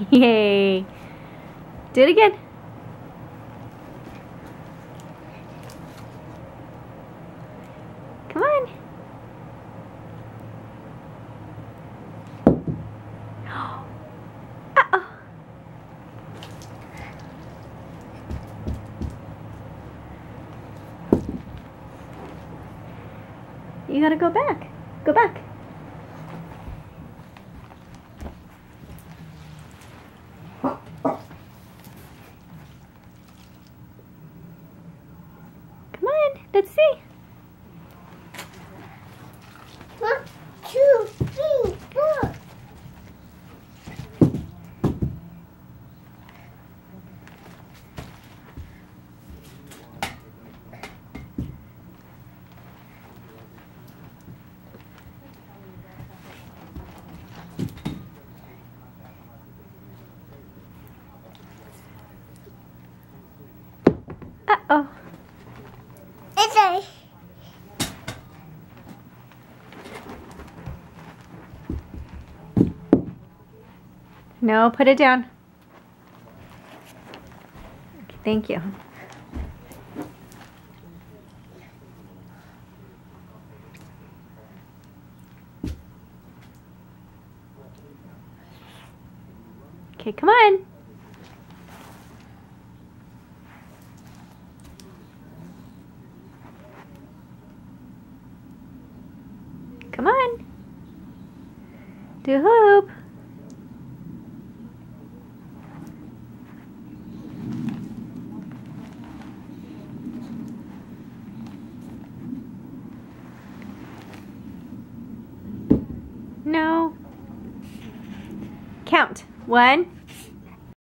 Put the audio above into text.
Yay. Do it again. Come on. Uh-oh. You gotta go back. Go back. Come on, let's see. One, two, three, four. Uh-oh. No, put it down. Thank you. Okay, come on. Come on. Do a hoop. No. Count. One,